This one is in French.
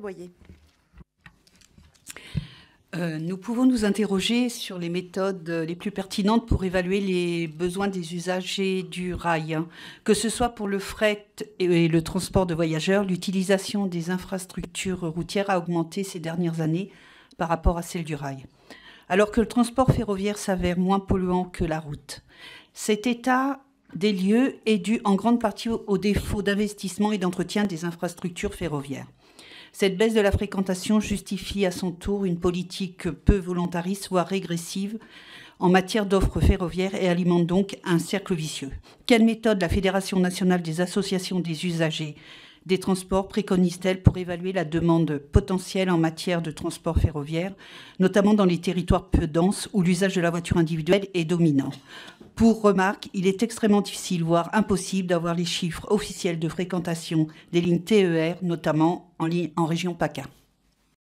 Boyer. Euh, nous pouvons nous interroger sur les méthodes les plus pertinentes pour évaluer les besoins des usagers du rail. Que ce soit pour le fret et le transport de voyageurs, l'utilisation des infrastructures routières a augmenté ces dernières années par rapport à celle du rail. Alors que le transport ferroviaire s'avère moins polluant que la route. Cet état des lieux est dû en grande partie au, au défaut d'investissement et d'entretien des infrastructures ferroviaires. Cette baisse de la fréquentation justifie à son tour une politique peu volontariste, voire régressive, en matière d'offres ferroviaires et alimente donc un cercle vicieux. Quelle méthode la Fédération nationale des associations des usagers des transports préconise-t-elle pour évaluer la demande potentielle en matière de transport ferroviaire, notamment dans les territoires peu denses où l'usage de la voiture individuelle est dominant? Pour remarque, il est extrêmement difficile, voire impossible, d'avoir les chiffres officiels de fréquentation des lignes TER, notamment en, ligne- en région PACA.